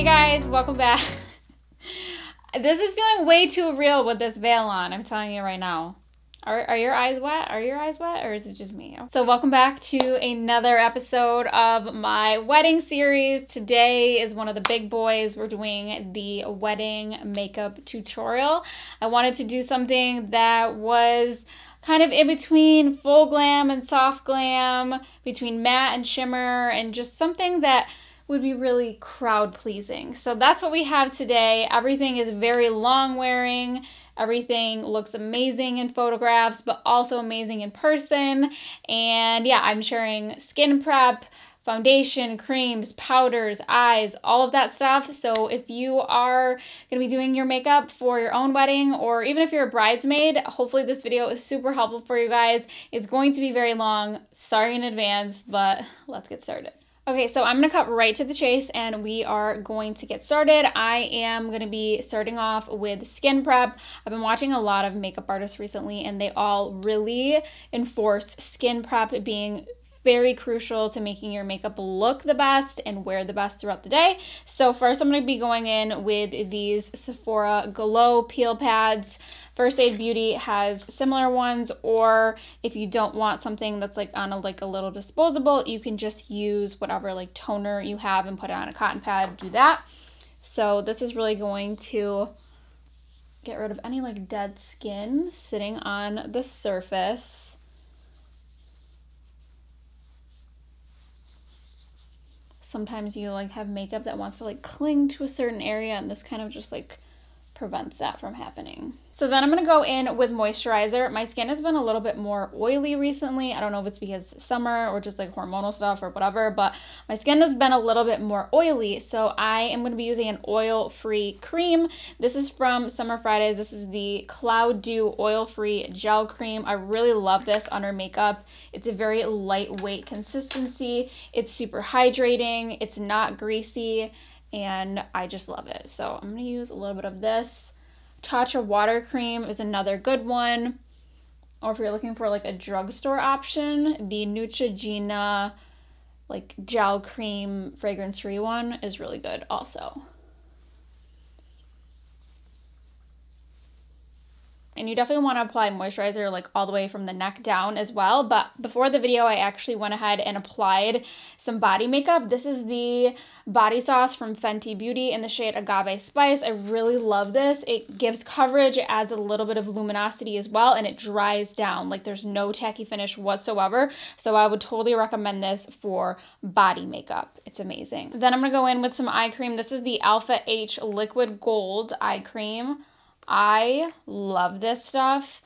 Hey guys, welcome back. this is feeling way too real with this veil on. I'm telling you right now. Are, are your eyes wet? Are your eyes wet or is it just me? So, welcome back to another episode of my wedding series. Today is one of the big boys. We're doing the wedding makeup tutorial. I wanted to do something that was kind of in between full glam and soft glam, between matte and shimmer, and just something that would be really crowd pleasing. So that's what we have today. Everything is very long wearing. Everything looks amazing in photographs, but also amazing in person. And yeah, I'm sharing skin prep, foundation, creams, powders, eyes, all of that stuff. So if you are going to be doing your makeup for your own wedding or even if you're a bridesmaid, hopefully this video is super helpful for you guys. It's going to be very long. Sorry in advance, but let's get started. Okay, so I'm gonna cut right to the chase and we are going to get started. I am gonna be starting off with skin prep. I've been watching a lot of makeup artists recently and they all really enforce skin prep being very crucial to making your makeup look the best and wear the best throughout the day. So first I'm going to be going in with these Sephora Glow Peel Pads. First Aid Beauty has similar ones, or if you don't want something that's like on a like a little disposable, you can just use whatever like toner you have and put it on a cotton pad, do that. So this is really going to get rid of any like dead skin sitting on the surface. sometimes you like have makeup that wants to like cling to a certain area and this kind of just like prevents that from happening. So then I'm going to go in with moisturizer. My skin has been a little bit more oily recently. I don't know if it's because summer or just like hormonal stuff or whatever, but my skin has been a little bit more oily. So I am going to be using an oil-free cream. This is from Summer Fridays. This is the Cloud Dew oil-free gel cream. I really love this under makeup. It's a very lightweight consistency. It's super hydrating. It's not greasy and I just love it. So I'm going to use a little bit of this. Tatcha water cream is another good one. Or if you're looking for like a drugstore option, the Neutrogena like gel cream fragrance free one is really good also. And you definitely want to apply moisturizer like all the way from the neck down as well. But before the video, I actually went ahead and applied some body makeup. This is the body sauce from Fenty Beauty in the shade Agave Spice. I really love this. It gives coverage, it adds a little bit of luminosity as well, and it dries down. Like there's no tacky finish whatsoever. So I would totally recommend this for body makeup. It's amazing. Then I'm going to go in with some eye cream. This is the Alpha H Liquid Gold Eye Cream. I love this stuff.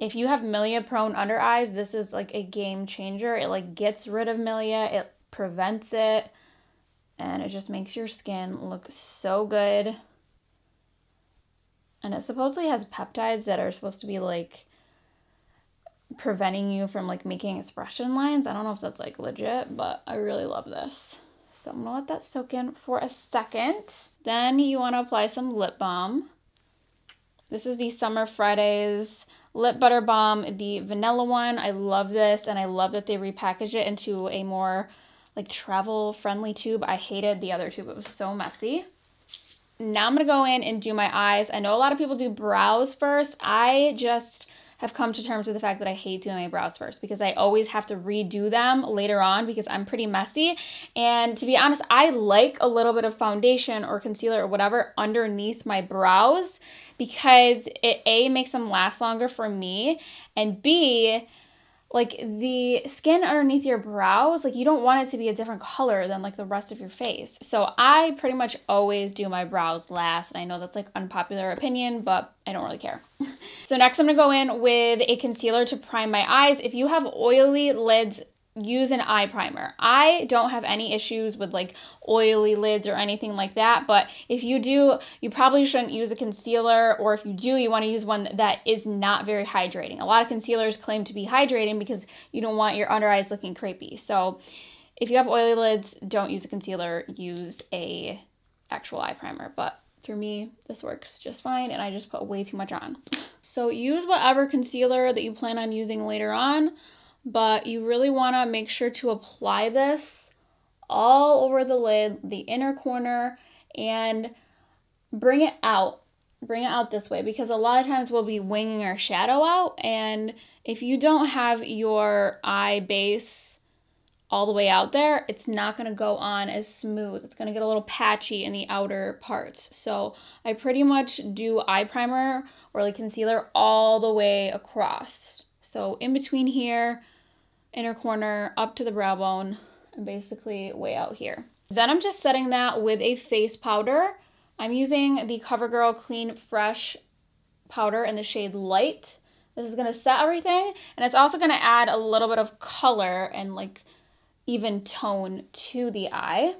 If you have milia prone under eyes, this is like a game changer. It like gets rid of milia, it prevents it, and it just makes your skin look so good. And it supposedly has peptides that are supposed to be like preventing you from like making expression lines. I don't know if that's like legit, but I really love this. So I'm gonna let that soak in for a second. Then you wanna apply some lip balm. This is the Summer Fridays Lip Butter Balm, the vanilla one. I love this and I love that they repackaged it into a more like travel friendly tube. I hated the other tube. It was so messy. Now I'm going to go in and do my eyes. I know a lot of people do brows first. I just have come to terms with the fact that I hate doing my brows first because I always have to redo them later on because I'm pretty messy. And to be honest, I like a little bit of foundation or concealer or whatever underneath my brows because it A makes them last longer for me and B like the skin underneath your brows, like you don't want it to be a different color than like the rest of your face. So I pretty much always do my brows last. And I know that's like unpopular opinion, but I don't really care. so next I'm gonna go in with a concealer to prime my eyes. If you have oily lids, use an eye primer. I don't have any issues with like oily lids or anything like that, but if you do, you probably shouldn't use a concealer, or if you do, you want to use one that is not very hydrating. A lot of concealers claim to be hydrating because you don't want your under eyes looking crepey. So if you have oily lids, don't use a concealer, use a actual eye primer, but for me, this works just fine, and I just put way too much on. So use whatever concealer that you plan on using later on but you really want to make sure to apply this all over the lid, the inner corner, and bring it out. Bring it out this way because a lot of times we'll be winging our shadow out. And if you don't have your eye base all the way out there, it's not going to go on as smooth. It's going to get a little patchy in the outer parts. So I pretty much do eye primer or like concealer all the way across. So in between here, inner corner, up to the brow bone, and basically way out here. Then I'm just setting that with a face powder. I'm using the CoverGirl Clean Fresh powder in the shade Light. This is going to set everything, and it's also going to add a little bit of color and like even tone to the eye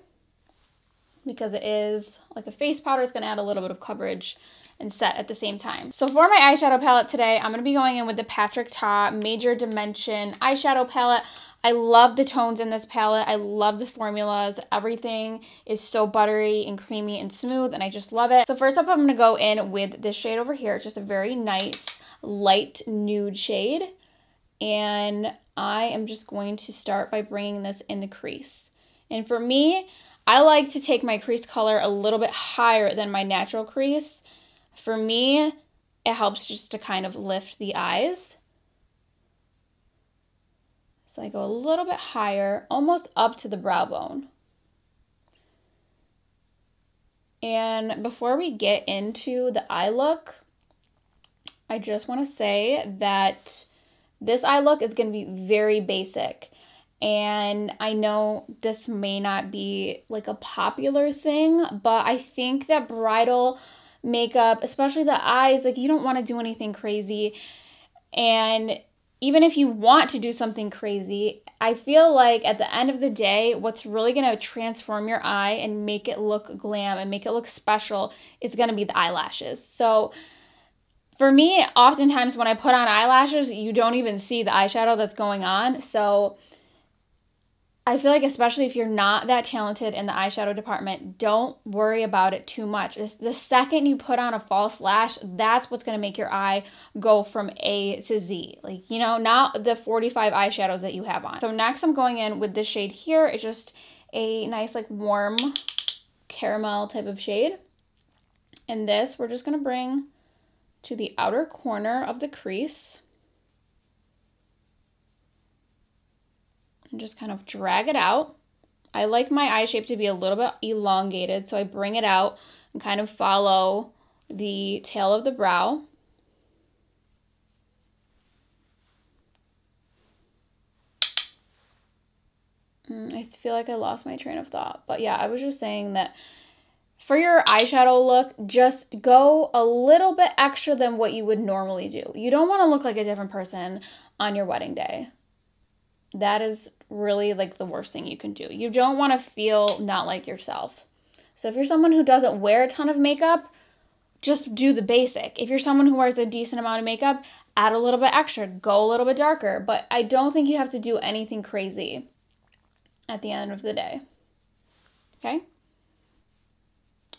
because it is like a face powder. It's going to add a little bit of coverage and set at the same time. So for my eyeshadow palette today, I'm going to be going in with the Patrick Ta Major Dimension eyeshadow palette. I love the tones in this palette. I love the formulas. Everything is so buttery and creamy and smooth and I just love it. So first up, I'm going to go in with this shade over here. It's just a very nice light nude shade. And I am just going to start by bringing this in the crease. And for me, I like to take my crease color a little bit higher than my natural crease. For me, it helps just to kind of lift the eyes. So I go a little bit higher, almost up to the brow bone. And before we get into the eye look, I just want to say that this eye look is going to be very basic. And I know this may not be like a popular thing, but I think that bridal makeup, especially the eyes, like you don't want to do anything crazy. And even if you want to do something crazy, I feel like at the end of the day, what's really going to transform your eye and make it look glam and make it look special is going to be the eyelashes. So, for me, oftentimes when I put on eyelashes, you don't even see the eyeshadow that's going on. So, I feel like, especially if you're not that talented in the eyeshadow department, don't worry about it too much. The second you put on a false lash, that's what's going to make your eye go from A to Z. Like, you know, not the 45 eyeshadows that you have on. So, next I'm going in with this shade here. It's just a nice, like, warm caramel type of shade. And this, we're just going to bring to the outer corner of the crease. And just kind of drag it out. I like my eye shape to be a little bit elongated, so I bring it out and kind of follow the tail of the brow. Mm, I feel like I lost my train of thought. But yeah, I was just saying that for your eyeshadow look, just go a little bit extra than what you would normally do. You don't want to look like a different person on your wedding day. That is really like the worst thing you can do. You don't want to feel not like yourself. So if you're someone who doesn't wear a ton of makeup, just do the basic. If you're someone who wears a decent amount of makeup, add a little bit extra, go a little bit darker, but I don't think you have to do anything crazy at the end of the day. Okay?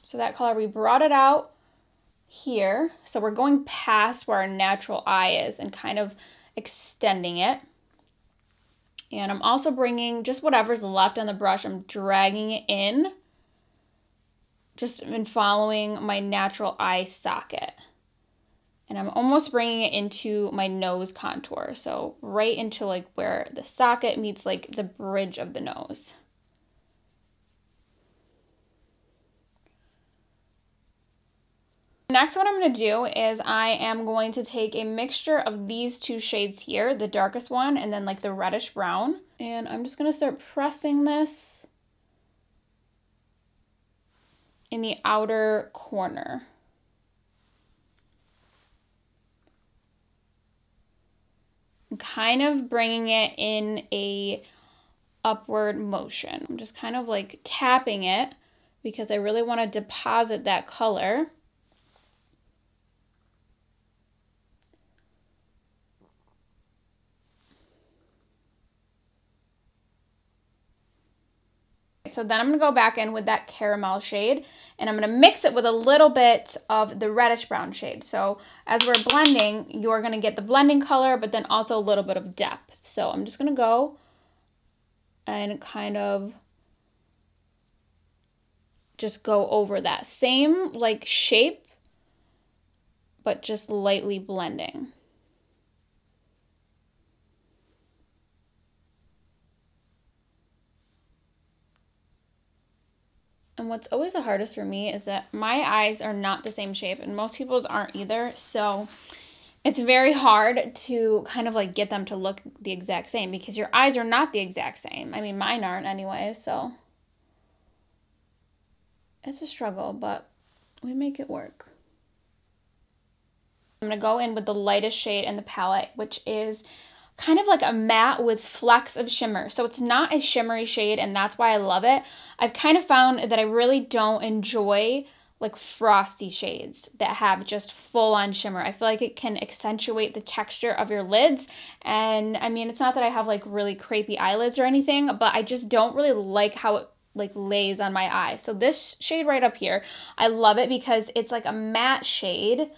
So that color, we brought it out here. So we're going past where our natural eye is and kind of extending it. And I'm also bringing just whatever's left on the brush, I'm dragging it in just in following my natural eye socket. And I'm almost bringing it into my nose contour. So right into like where the socket meets like the bridge of the nose. Next, what I'm going to do is I am going to take a mixture of these two shades here, the darkest one and then like the reddish brown. And I'm just going to start pressing this in the outer corner. Kind of bringing it in a upward motion. I'm just kind of like tapping it because I really want to deposit that color. So then I'm going to go back in with that caramel shade and I'm going to mix it with a little bit of the reddish brown shade. So as we're blending, you're going to get the blending color, but then also a little bit of depth. So I'm just going to go and kind of just go over that. Same like shape, but just lightly blending. And what's always the hardest for me is that my eyes are not the same shape and most people's aren't either. So it's very hard to kind of like get them to look the exact same because your eyes are not the exact same. I mean, mine aren't anyway, so it's a struggle, but we make it work. I'm going to go in with the lightest shade in the palette, which is kind of like a matte with flecks of shimmer. So it's not a shimmery shade and that's why I love it. I've kind of found that I really don't enjoy like frosty shades that have just full on shimmer. I feel like it can accentuate the texture of your lids. And I mean, it's not that I have like really crepey eyelids or anything, but I just don't really like how it like lays on my eye. So this shade right up here, I love it because it's like a matte shade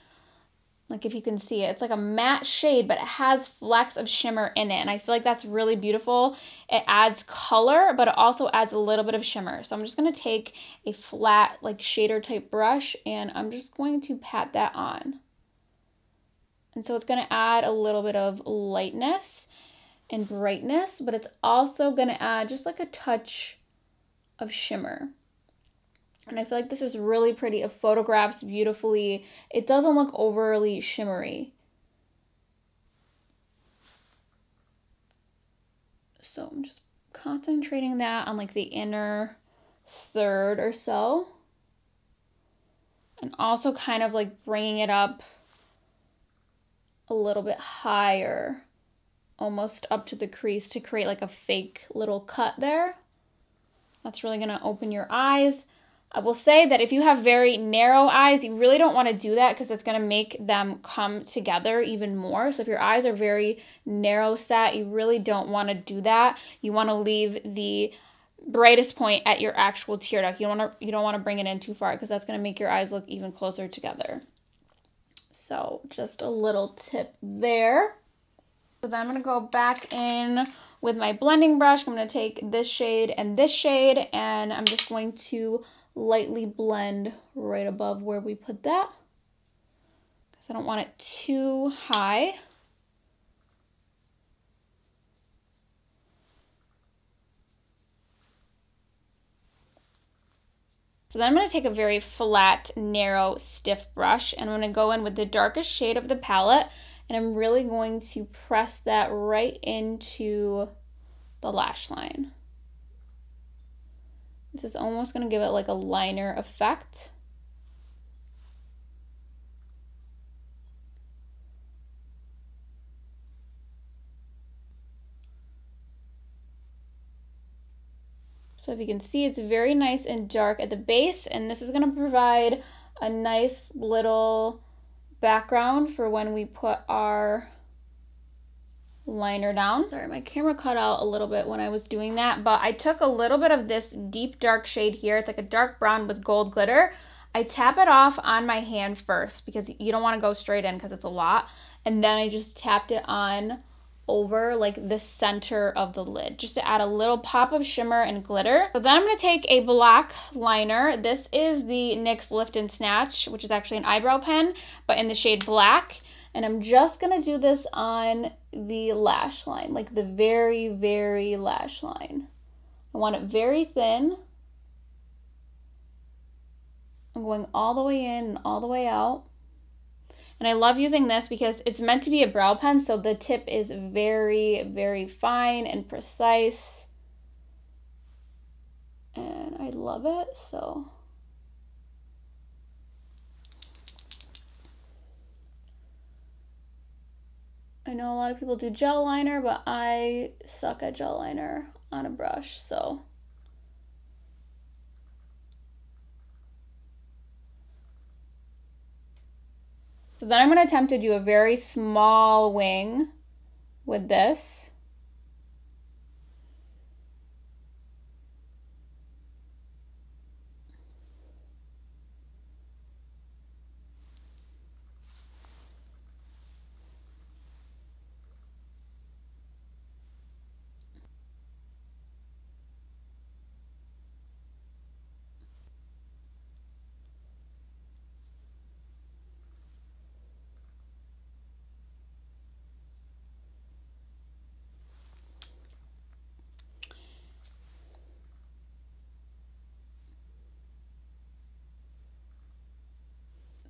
like if you can see it, it's like a matte shade, but it has flecks of shimmer in it. And I feel like that's really beautiful. It adds color, but it also adds a little bit of shimmer. So I'm just going to take a flat like shader type brush and I'm just going to pat that on. And so it's going to add a little bit of lightness and brightness, but it's also going to add just like a touch of shimmer. And I feel like this is really pretty. It photographs beautifully. It doesn't look overly shimmery. So I'm just concentrating that on like the inner third or so. And also kind of like bringing it up a little bit higher, almost up to the crease to create like a fake little cut there. That's really going to open your eyes. I will say that if you have very narrow eyes, you really don't want to do that because it's going to make them come together even more. So if your eyes are very narrow set, you really don't want to do that. You want to leave the brightest point at your actual tear duct. You don't want to you don't want to bring it in too far because that's going to make your eyes look even closer together. So just a little tip there. So then I'm going to go back in with my blending brush. I'm going to take this shade and this shade and I'm just going to lightly blend right above where we put that because I don't want it too high. So then I'm going to take a very flat, narrow, stiff brush and I'm going to go in with the darkest shade of the palette and I'm really going to press that right into the lash line. This is almost going to give it like a liner effect. So if you can see, it's very nice and dark at the base, and this is going to provide a nice little background for when we put our liner down. Sorry, my camera cut out a little bit when I was doing that, but I took a little bit of this deep dark shade here. It's like a dark brown with gold glitter. I tap it off on my hand first because you don't want to go straight in because it's a lot. And then I just tapped it on over like the center of the lid just to add a little pop of shimmer and glitter. So then I'm going to take a black liner. This is the NYX Lift and Snatch, which is actually an eyebrow pen, but in the shade black. And I'm just going to do this on the lash line, like the very, very lash line. I want it very thin. I'm going all the way in and all the way out. And I love using this because it's meant to be a brow pen, so the tip is very, very fine and precise. And I love it, so I know a lot of people do gel liner, but I suck at gel liner on a brush, so. So then I'm going to attempt to do a very small wing with this.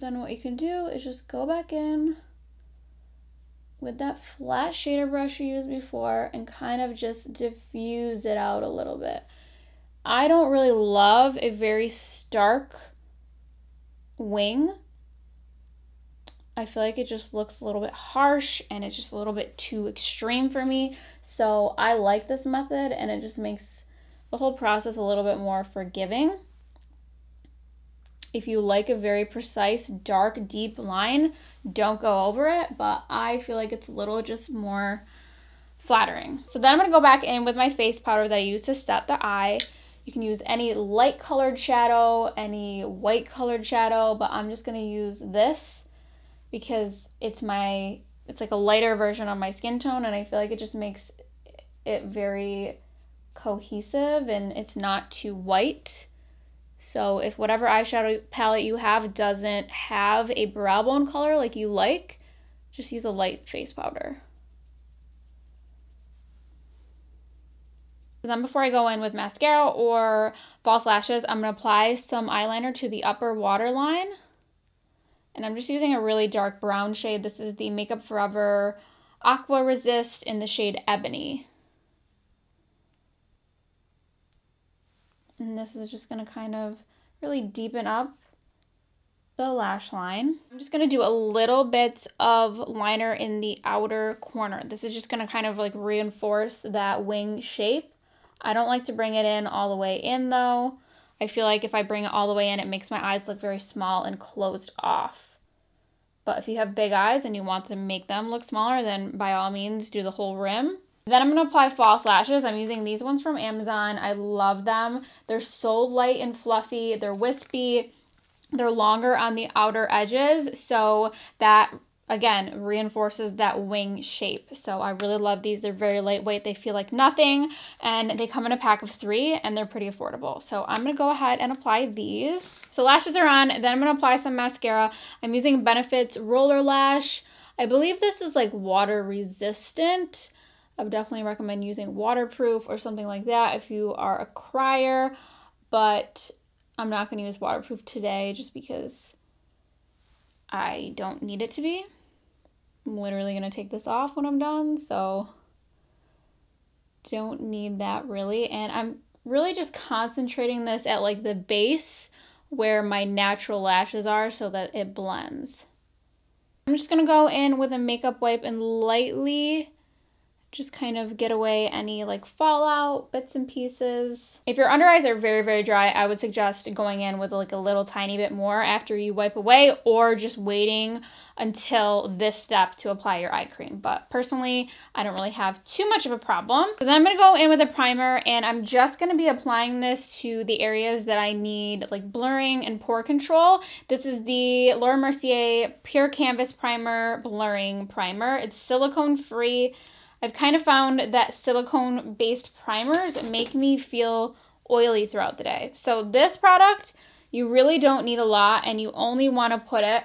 Then what you can do is just go back in with that flat shader brush you used before and kind of just diffuse it out a little bit. I don't really love a very stark wing. I feel like it just looks a little bit harsh and it's just a little bit too extreme for me. So I like this method and it just makes the whole process a little bit more forgiving. If you like a very precise, dark, deep line, don't go over it, but I feel like it's a little just more flattering. So then I'm gonna go back in with my face powder that I used to set the eye. You can use any light colored shadow, any white colored shadow, but I'm just gonna use this because it's my, it's like a lighter version of my skin tone and I feel like it just makes it very cohesive and it's not too white. So if whatever eyeshadow palette you have doesn't have a brow bone color like you like, just use a light face powder. then before I go in with mascara or false lashes, I'm going to apply some eyeliner to the upper waterline. And I'm just using a really dark brown shade. This is the Makeup Forever Aqua Resist in the shade Ebony. And this is just going to kind of really deepen up the lash line. I'm just going to do a little bit of liner in the outer corner. This is just going to kind of like reinforce that wing shape. I don't like to bring it in all the way in though. I feel like if I bring it all the way in, it makes my eyes look very small and closed off. But if you have big eyes and you want to make them look smaller, then by all means do the whole rim. Then I'm going to apply false lashes. I'm using these ones from Amazon. I love them. They're so light and fluffy. They're wispy. They're longer on the outer edges so that again reinforces that wing shape so i really love these they're very lightweight they feel like nothing and they come in a pack of three and they're pretty affordable so i'm going to go ahead and apply these so lashes are on then i'm going to apply some mascara i'm using Benefit's roller lash i believe this is like water resistant I would definitely recommend using waterproof or something like that if you are a crier, but I'm not going to use waterproof today just because I don't need it to be. I'm literally going to take this off when I'm done, so don't need that really. And I'm really just concentrating this at like the base where my natural lashes are so that it blends. I'm just going to go in with a makeup wipe and lightly just kind of get away any like fallout bits and pieces. If your under eyes are very, very dry, I would suggest going in with like a little tiny bit more after you wipe away or just waiting until this step to apply your eye cream. But personally, I don't really have too much of a problem. So then I'm gonna go in with a primer and I'm just gonna be applying this to the areas that I need like blurring and pore control. This is the Laura Mercier Pure Canvas Primer Blurring Primer. It's silicone free. I've kind of found that silicone based primers make me feel oily throughout the day. So this product, you really don't need a lot and you only want to put it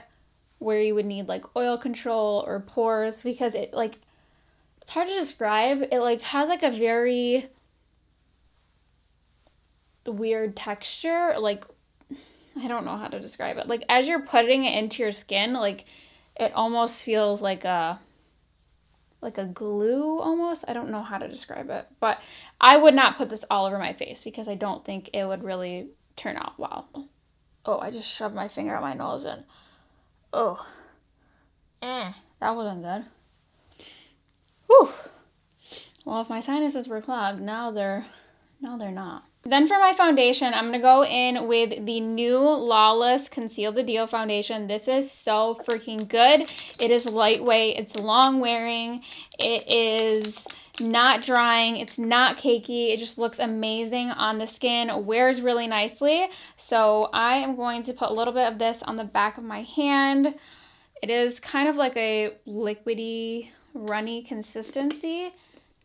where you would need like oil control or pores because it like it's hard to describe. It like has like a very weird texture, like I don't know how to describe it. Like as you're putting it into your skin, like it almost feels like a like a glue almost. I don't know how to describe it, but I would not put this all over my face because I don't think it would really turn out well. Oh, I just shoved my finger out my nose and oh, eh, that wasn't good. Whew. Well, if my sinuses were clogged, now they're now they're not. Then for my foundation, I'm going to go in with the new Lawless Conceal the Deal foundation. This is so freaking good. It is lightweight. It's long wearing. It is not drying. It's not cakey. It just looks amazing on the skin. Wears really nicely. So I am going to put a little bit of this on the back of my hand. It is kind of like a liquidy, runny consistency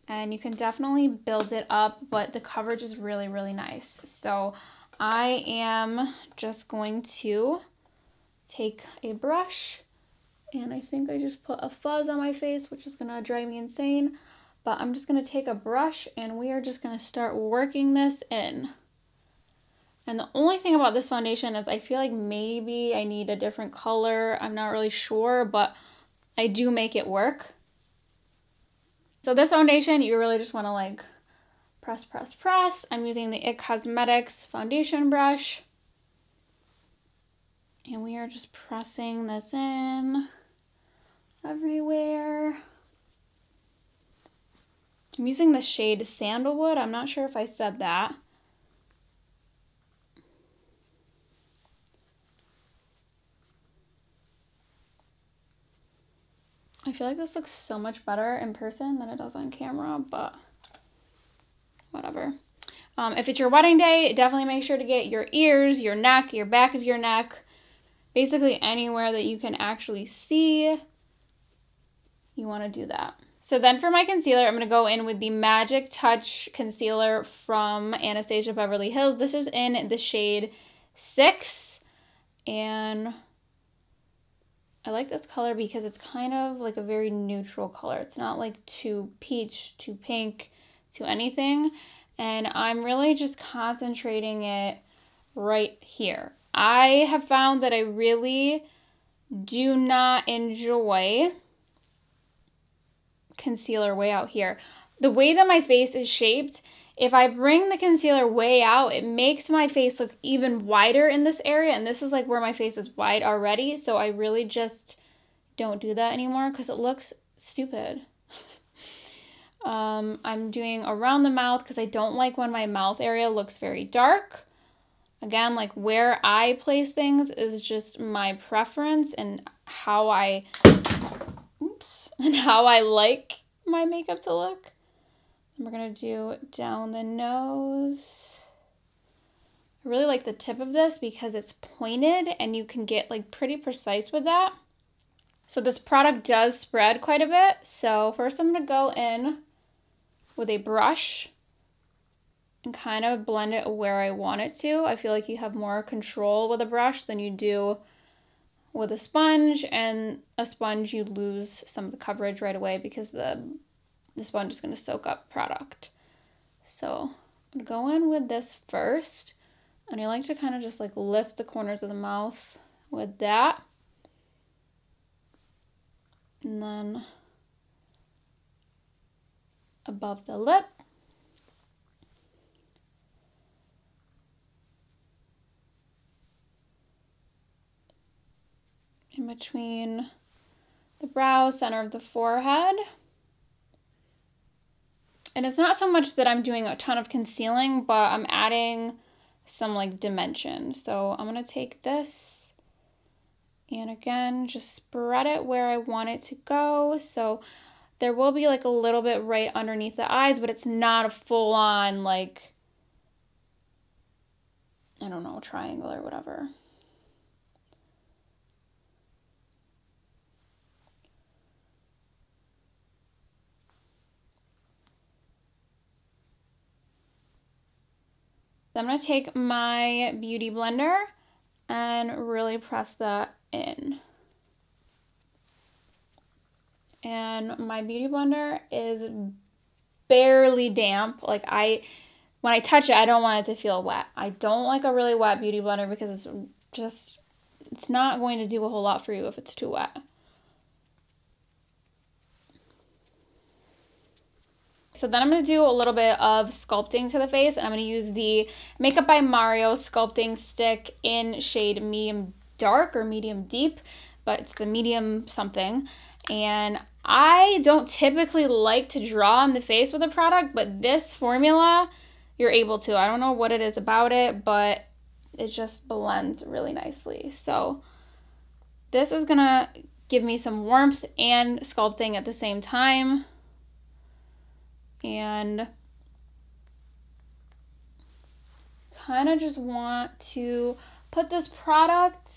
and you can definitely build it up, but the coverage is really, really nice. So I am just going to take a brush and I think I just put a fuzz on my face, which is gonna drive me insane. But I'm just gonna take a brush and we are just gonna start working this in. And the only thing about this foundation is I feel like maybe I need a different color. I'm not really sure, but I do make it work. So this foundation, you really just want to like press, press, press. I'm using the IT Cosmetics foundation brush. And we are just pressing this in everywhere. I'm using the shade Sandalwood. I'm not sure if I said that. I feel like this looks so much better in person than it does on camera, but whatever. Um, if it's your wedding day, definitely make sure to get your ears, your neck, your back of your neck, basically anywhere that you can actually see. You want to do that. So then for my concealer, I'm going to go in with the Magic Touch Concealer from Anastasia Beverly Hills. This is in the shade 6. And I like this color because it's kind of like a very neutral color. It's not like too peach, too pink, too anything. And I'm really just concentrating it right here. I have found that I really do not enjoy concealer way out here. The way that my face is shaped, if I bring the concealer way out, it makes my face look even wider in this area. And this is like where my face is wide already. So I really just don't do that anymore because it looks stupid. um, I'm doing around the mouth because I don't like when my mouth area looks very dark. Again, like where I place things is just my preference and how I, oops, and how I like my makeup to look. We're going to do down the nose. I really like the tip of this because it's pointed and you can get like pretty precise with that. So this product does spread quite a bit. So first I'm going to go in with a brush and kind of blend it where I want it to. I feel like you have more control with a brush than you do with a sponge and a sponge you lose some of the coverage right away because the the sponge is going to soak up product. So I'm go in with this first. And I like to kind of just like lift the corners of the mouth with that. And then above the lip. In between the brow, center of the forehead. And it's not so much that I'm doing a ton of concealing, but I'm adding some like dimension. So I'm going to take this and again, just spread it where I want it to go. So there will be like a little bit right underneath the eyes, but it's not a full on like, I don't know, triangle or whatever. So I'm going to take my Beauty Blender and really press that in. And my Beauty Blender is barely damp. Like I, when I touch it, I don't want it to feel wet. I don't like a really wet Beauty Blender because it's just, it's not going to do a whole lot for you if it's too wet. So then I'm going to do a little bit of sculpting to the face. And I'm going to use the Makeup by Mario sculpting stick in shade medium dark or medium deep. But it's the medium something. And I don't typically like to draw on the face with a product. But this formula, you're able to. I don't know what it is about it. But it just blends really nicely. So this is going to give me some warmth and sculpting at the same time and kind of just want to put this product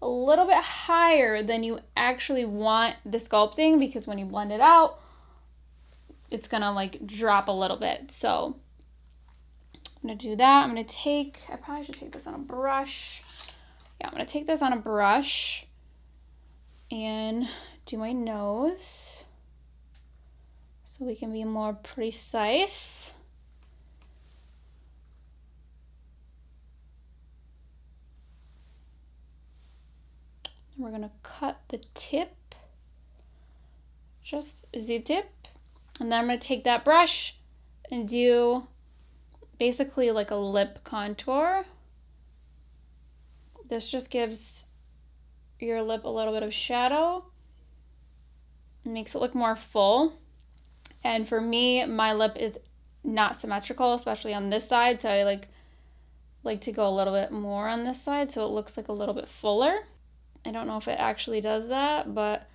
a little bit higher than you actually want the sculpting because when you blend it out, it's gonna like drop a little bit. So I'm gonna do that. I'm gonna take, I probably should take this on a brush. Yeah, I'm gonna take this on a brush and do my nose so we can be more precise. We're going to cut the tip, just the tip, and then I'm going to take that brush and do basically like a lip contour. This just gives your lip a little bit of shadow. Makes it look more full. And for me, my lip is not symmetrical, especially on this side. So I like like to go a little bit more on this side so it looks like a little bit fuller. I don't know if it actually does that, but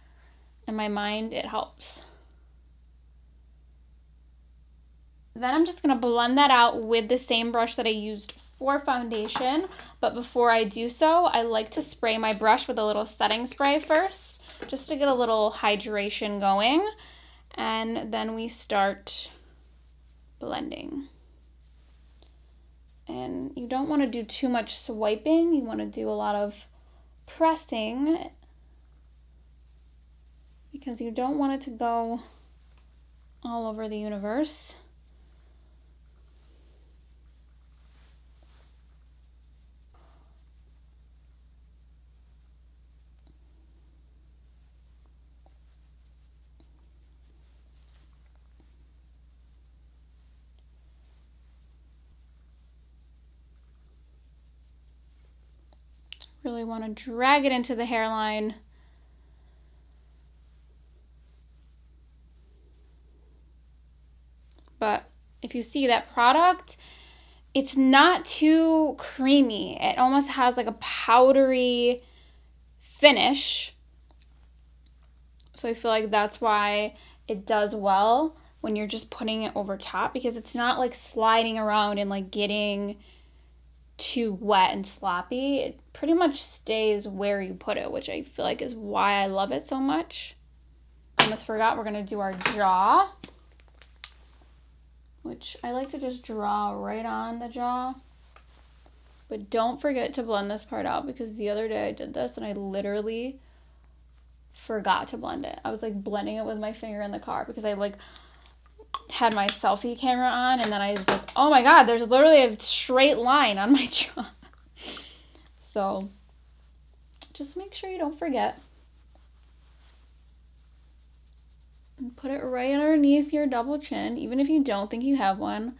in my mind it helps. Then I'm just going to blend that out with the same brush that I used for foundation. But before I do so, I like to spray my brush with a little setting spray first, just to get a little hydration going. And then we start blending. And you don't want to do too much swiping. You want to do a lot of pressing because you don't want it to go all over the universe. Really want to drag it into the hairline. But if you see that product, it's not too creamy. It almost has like a powdery finish. So I feel like that's why it does well when you're just putting it over top because it's not like sliding around and like getting too wet and sloppy. It pretty much stays where you put it, which I feel like is why I love it so much. Almost forgot we're going to do our jaw, which I like to just draw right on the jaw. But don't forget to blend this part out because the other day I did this and I literally forgot to blend it. I was like blending it with my finger in the car because I like had my selfie camera on and then I was like, oh my god, there's literally a straight line on my jaw. so just make sure you don't forget. And put it right underneath your double chin, even if you don't think you have one.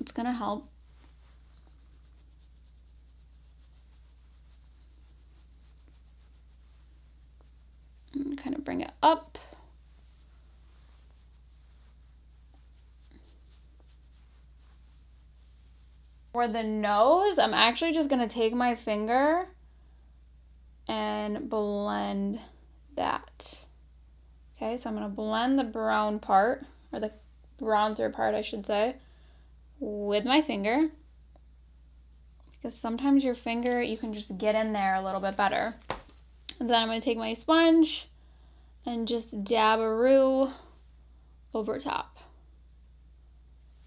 It's to help. And kind of bring it up. For the nose, I'm actually just going to take my finger and blend that. Okay, so I'm going to blend the brown part, or the bronzer part, I should say, with my finger. Because sometimes your finger, you can just get in there a little bit better. And then I'm going to take my sponge and just dab a roo over top.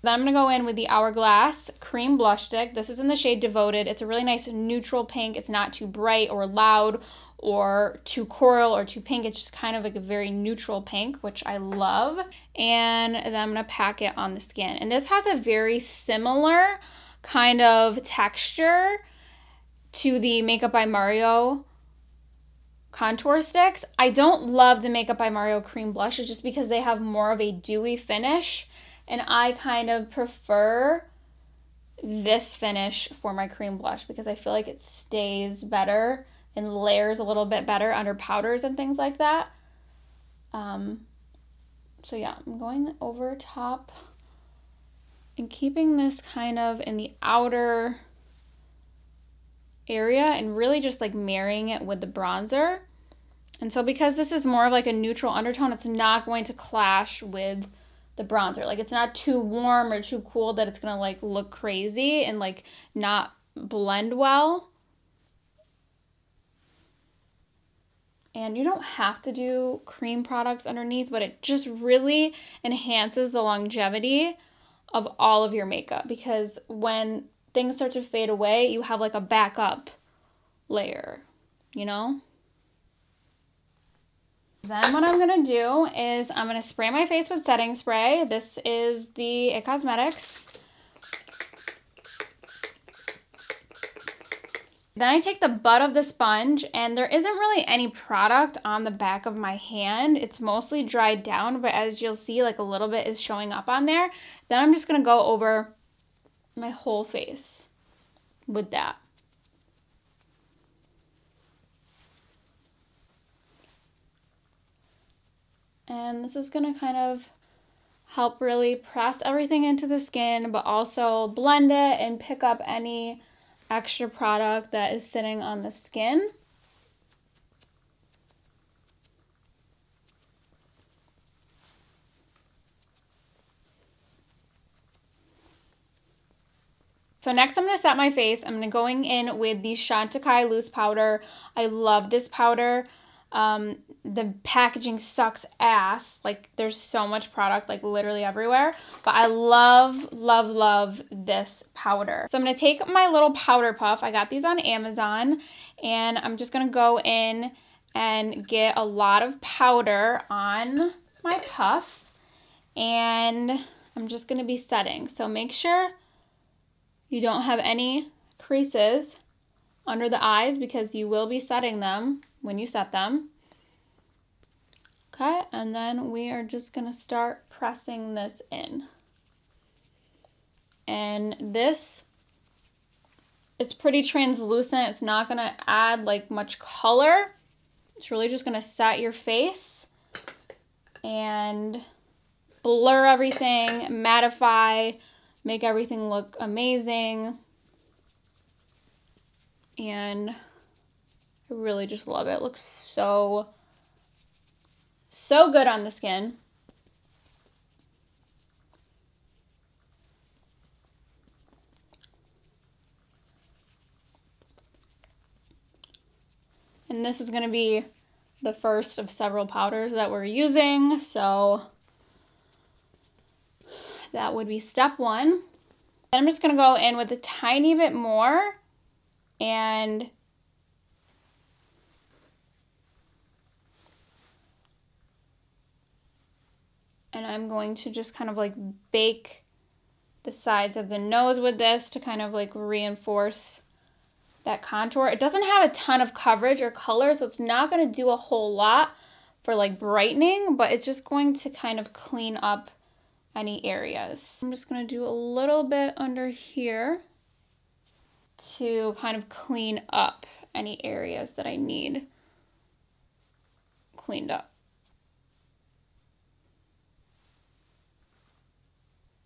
Then I'm going to go in with the Hourglass Cream Blush Stick. This is in the shade Devoted. It's a really nice neutral pink. It's not too bright or loud or too coral or too pink. It's just kind of like a very neutral pink, which I love. And then I'm going to pack it on the skin. And this has a very similar kind of texture to the Makeup by Mario contour sticks. I don't love the Makeup by Mario cream blushes just because they have more of a dewy finish and I kind of prefer this finish for my cream blush because I feel like it stays better and layers a little bit better under powders and things like that. Um, so yeah, I'm going over top and keeping this kind of in the outer area and really just like marrying it with the bronzer. And so because this is more of like a neutral undertone, it's not going to clash with the bronzer. Like it's not too warm or too cool that it's gonna like look crazy and like not blend well. And you don't have to do cream products underneath, but it just really enhances the longevity of all of your makeup because when things start to fade away, you have like a backup layer, you know? Then what I'm going to do is I'm going to spray my face with setting spray. This is the It Cosmetics. Then I take the butt of the sponge and there isn't really any product on the back of my hand. It's mostly dried down, but as you'll see, like a little bit is showing up on there. Then I'm just gonna go over my whole face with that. And this is gonna kind of help really press everything into the skin, but also blend it and pick up any extra product that is sitting on the skin. So next I'm going to set my face. I'm going to going in with the Chantecaille Loose Powder. I love this powder. Um, the packaging sucks ass. Like there's so much product like literally everywhere. But I love, love, love this powder. So I'm going to take my little powder puff. I got these on Amazon. And I'm just going to go in and get a lot of powder on my puff. And I'm just going to be setting. So make sure you don't have any creases under the eyes because you will be setting them when you set them. Okay, and then we are just going to start pressing this in. And this is pretty translucent. It's not going to add like much color. It's really just going to set your face and blur everything, mattify, make everything look amazing. And I really just love it. It looks so, so good on the skin. And this is going to be the first of several powders that we're using. So that would be step one. Then I'm just going to go in with a tiny bit more and and I'm going to just kind of like bake the sides of the nose with this to kind of like reinforce that contour. It doesn't have a ton of coverage or color, so it's not going to do a whole lot for like brightening, but it's just going to kind of clean up any areas. I'm just going to do a little bit under here to kind of clean up any areas that I need cleaned up.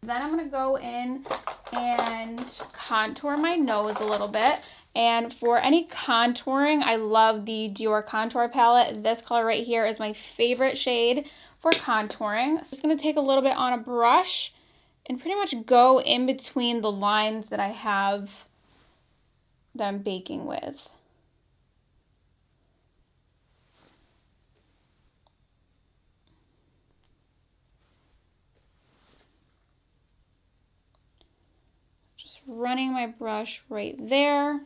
Then I'm going to go in and contour my nose a little bit. And for any contouring, I love the Dior Contour Palette. This color right here is my favorite shade for contouring. So I'm just going to take a little bit on a brush and pretty much go in between the lines that I have that I'm baking with. Running my brush right there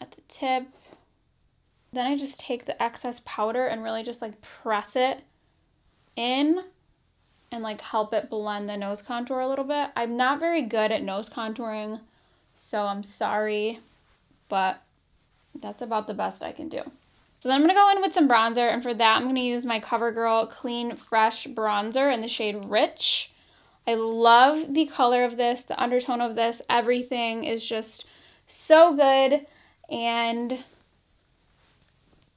at the tip. Then I just take the excess powder and really just like press it in and like help it blend the nose contour a little bit. I'm not very good at nose contouring, so I'm sorry, but that's about the best I can do. So then I'm going to go in with some bronzer, and for that I'm going to use my CoverGirl Clean Fresh Bronzer in the shade Rich. I love the color of this, the undertone of this. Everything is just so good and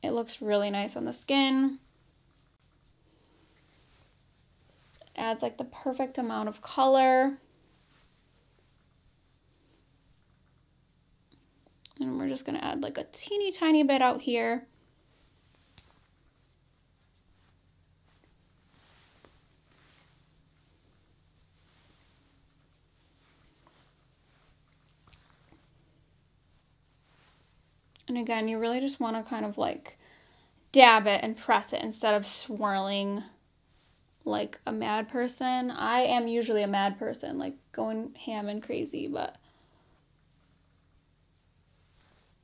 it looks really nice on the skin. adds like the perfect amount of color. And we're just going to add like a teeny tiny bit out here. And again, you really just want to kind of like dab it and press it instead of swirling like a mad person. I am usually a mad person, like going ham and crazy, but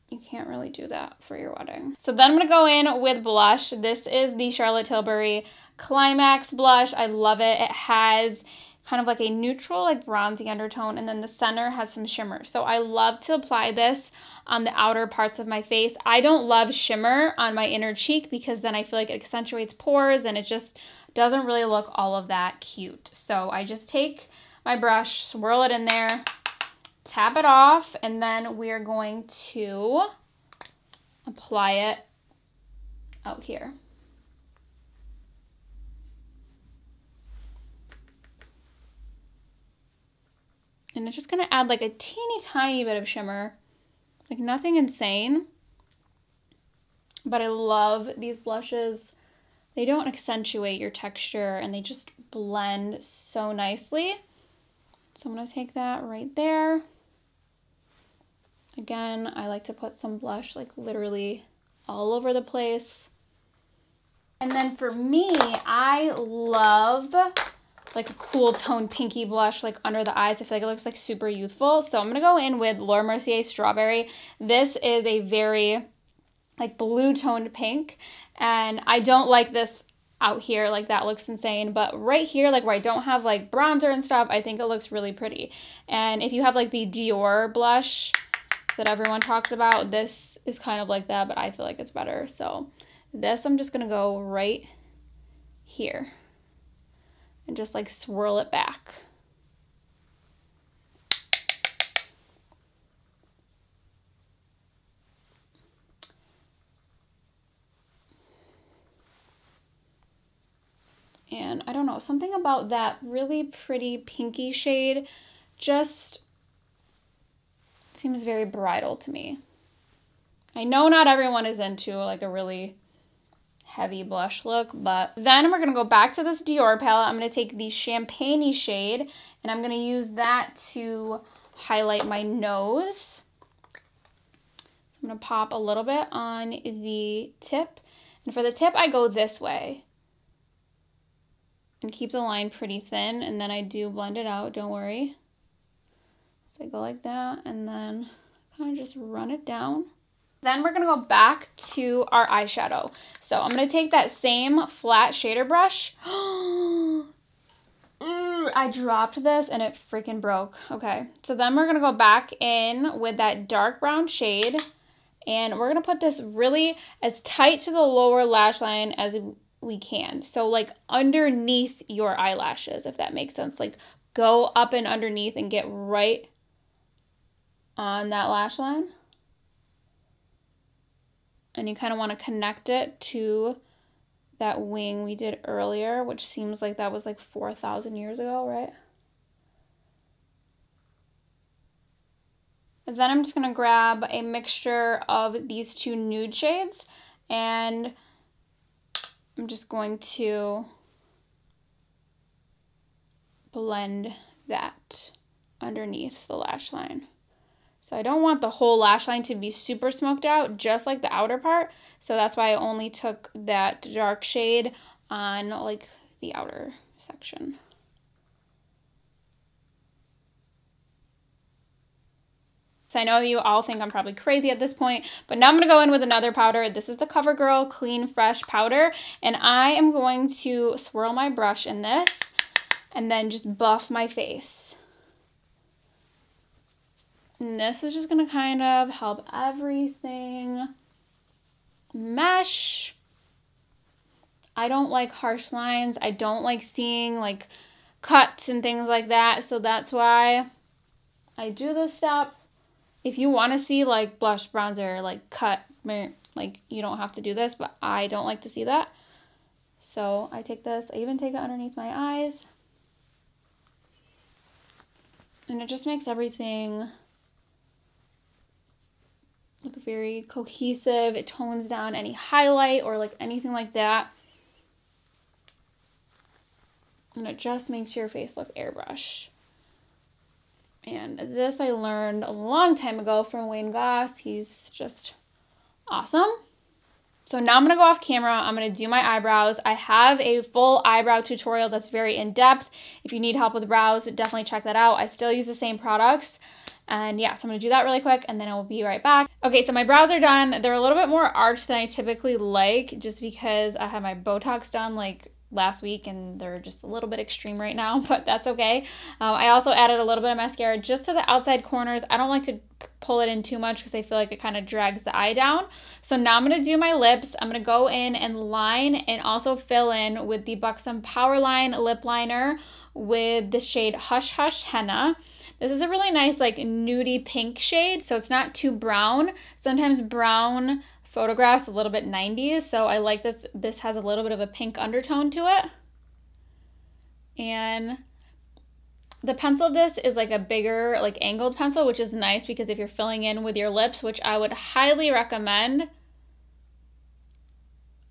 you can't really do that for your wedding. So then I'm to go in with blush. This is the Charlotte Tilbury Climax blush. I love it. It has kind of like a neutral, like bronzy undertone, and then the center has some shimmer. So I love to apply this on the outer parts of my face. I don't love shimmer on my inner cheek because then I feel like it accentuates pores and it just doesn't really look all of that cute. So I just take my brush, swirl it in there, tap it off, and then we're going to apply it out here. And it's just going to add like a teeny tiny bit of shimmer. Like nothing insane. But I love these blushes. They don't accentuate your texture and they just blend so nicely. So I'm going to take that right there. Again, I like to put some blush like literally all over the place. And then for me, I love like a cool tone pinky blush like under the eyes. I feel like it looks like super youthful. So I'm going to go in with Laura Mercier Strawberry. This is a very like blue toned pink and I don't like this out here like that looks insane but right here like where I don't have like bronzer and stuff I think it looks really pretty and if you have like the Dior blush that everyone talks about this is kind of like that but I feel like it's better so this I'm just gonna go right here and just like swirl it back. And I don't know, something about that really pretty pinky shade just seems very bridal to me. I know not everyone is into like a really heavy blush look. But then we're going to go back to this Dior palette. I'm going to take the Champagne shade and I'm going to use that to highlight my nose. I'm going to pop a little bit on the tip. And for the tip, I go this way and keep the line pretty thin. And then I do blend it out, don't worry. So I go like that and then kind of just run it down. Then we're going to go back to our eyeshadow. So I'm going to take that same flat shader brush. I dropped this and it freaking broke. Okay, so then we're going to go back in with that dark brown shade. And we're going to put this really as tight to the lower lash line as we can. So like underneath your eyelashes, if that makes sense. Like go up and underneath and get right on that lash line and you kind of want to connect it to that wing we did earlier, which seems like that was like 4,000 years ago, right? And then I'm just going to grab a mixture of these two nude shades and I'm just going to blend that underneath the lash line. So I don't want the whole lash line to be super smoked out, just like the outer part. So that's why I only took that dark shade on like the outer section. So I know you all think I'm probably crazy at this point, but now I'm going to go in with another powder. This is the CoverGirl Clean Fresh powder, and I am going to swirl my brush in this and then just buff my face. And this is just going to kind of help everything mesh. I don't like harsh lines. I don't like seeing like cuts and things like that. So that's why I do this step. If you want to see like blush, bronzer, like cut, like you don't have to do this, but I don't like to see that. So I take this, I even take it underneath my eyes. And it just makes everything look very cohesive. It tones down any highlight or like anything like that. And it just makes your face look airbrushed. And this I learned a long time ago from Wayne Goss. He's just awesome. So now I'm going to go off camera. I'm going to do my eyebrows. I have a full eyebrow tutorial that's very in-depth. If you need help with brows, definitely check that out. I still use the same products. And yeah, so I'm gonna do that really quick and then I will be right back. Okay, so my brows are done. They're a little bit more arched than I typically like just because I had my Botox done like last week and they're just a little bit extreme right now, but that's okay. Um, I also added a little bit of mascara just to the outside corners. I don't like to pull it in too much because I feel like it kind of drags the eye down. So now I'm going to do my lips. I'm going to go in and line and also fill in with the Buxom Powerline Lip Liner with the shade Hush Hush Henna. This is a really nice like nudie pink shade, so it's not too brown. Sometimes brown photographs a little bit 90s, so I like this. This has a little bit of a pink undertone to it. And the pencil of this is like a bigger, like angled pencil, which is nice because if you're filling in with your lips, which I would highly recommend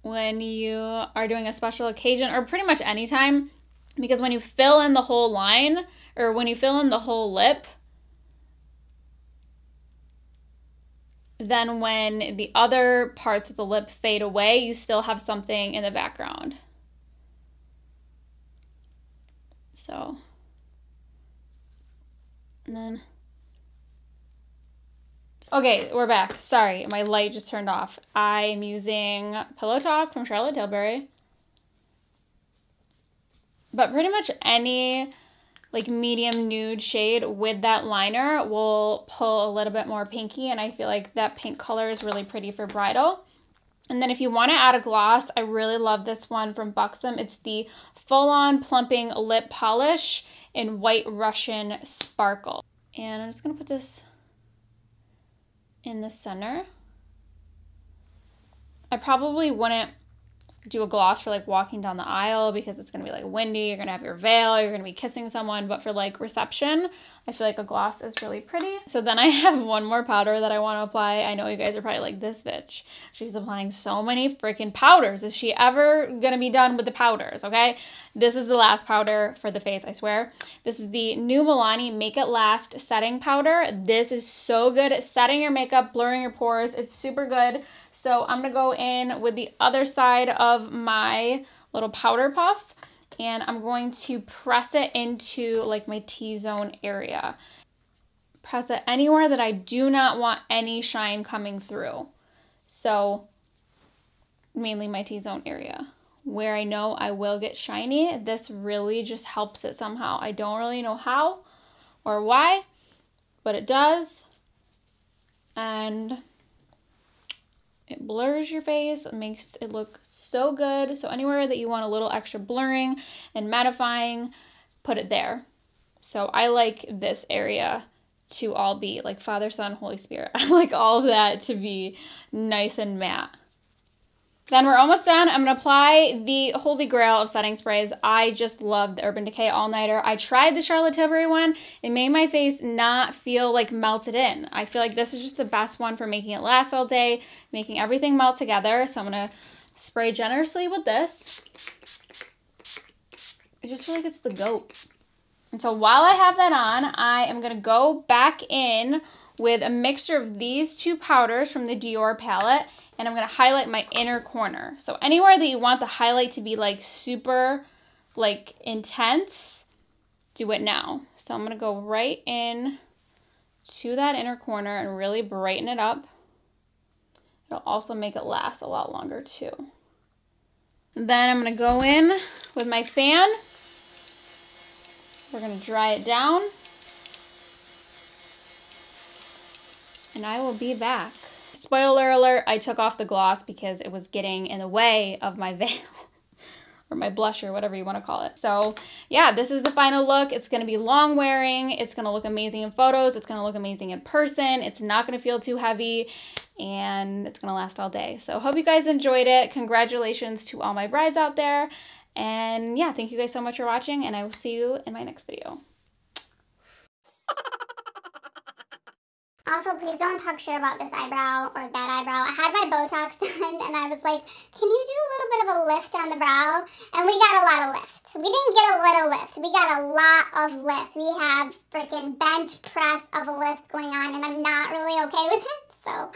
when you are doing a special occasion or pretty much anytime, because when you fill in the whole line or when you fill in the whole lip, then when the other parts of the lip fade away, you still have something in the background. So, and then, okay, we're back. Sorry, my light just turned off. I am using Pillow Talk from Charlotte Tilbury. But pretty much any like medium nude shade with that liner will pull a little bit more pinky and I feel like that pink color is really pretty for bridal. And then if you want to add a gloss, I really love this one from Buxom. It's the Full On Plumping Lip Polish in White Russian Sparkle. And I'm just going to put this in the center. I probably wouldn't do a gloss for like walking down the aisle because it's gonna be like windy, you're gonna have your veil, you're gonna be kissing someone, but for like reception, I feel like a gloss is really pretty. So then I have one more powder that I wanna apply. I know you guys are probably like, this bitch, she's applying so many freaking powders. Is she ever gonna be done with the powders, okay? This is the last powder for the face, I swear. This is the new Milani Make It Last Setting Powder. This is so good at setting your makeup, blurring your pores. It's super good. So I'm to go in with the other side of my little powder puff and I'm going to press it into like my T-zone area. Press it anywhere that I do not want any shine coming through. So mainly my T-zone area. Where I know I will get shiny, this really just helps it somehow. I don't really know how or why, but it does. And it blurs your face, it makes it look so good. So anywhere that you want a little extra blurring and mattifying, put it there. So I like this area to all be like Father, Son, Holy Spirit. I like all of that to be nice and matte. Then we're almost done. I'm going to apply the holy grail of setting sprays. I just love the Urban Decay All Nighter. I tried the Charlotte Tilbury one. It made my face not feel like melted in. I feel like this is just the best one for making it last all day, making everything melt together. So I'm going to spray generously with this. I just feel like it's the goat. And so while I have that on, I am going to go back in with a mixture of these two powders from the Dior palette and I'm going to highlight my inner corner. So anywhere that you want the highlight to be like super like intense, do it now. So I'm going to go right in to that inner corner and really brighten it up. It'll also make it last a lot longer too. Then I'm going to go in with my fan. We're going to dry it down. And I will be back. Spoiler alert, I took off the gloss because it was getting in the way of my veil or my blusher, whatever you want to call it. So yeah, this is the final look. It's going to be long wearing. It's going to look amazing in photos. It's going to look amazing in person. It's not going to feel too heavy and it's going to last all day. So hope you guys enjoyed it. Congratulations to all my brides out there. And yeah, thank you guys so much for watching and I will see you in my next video. Also, please don't talk shit about this eyebrow or that eyebrow. I had my Botox done and I was like, can you do a little bit of a lift on the brow? And we got a lot of lift. We didn't get a little lift. We got a lot of lift. We have freaking bench press of a lift going on and I'm not really okay with it. So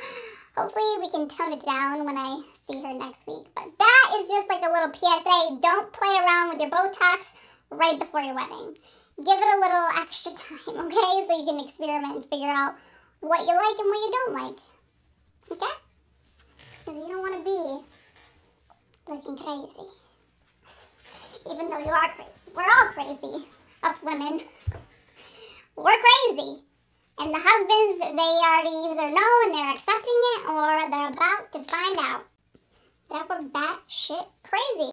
hopefully we can tone it down when I see her next week. But that is just like a little PSA. Don't play around with your Botox right before your wedding. Give it a little extra time, okay? So you can experiment and figure out what you like and what you don't like. Okay? Because you don't want to be looking crazy. even though you are crazy. We're all crazy, us women. We're crazy. And the husbands, they already either know and they're accepting it or they're about to find out that we're batshit crazy.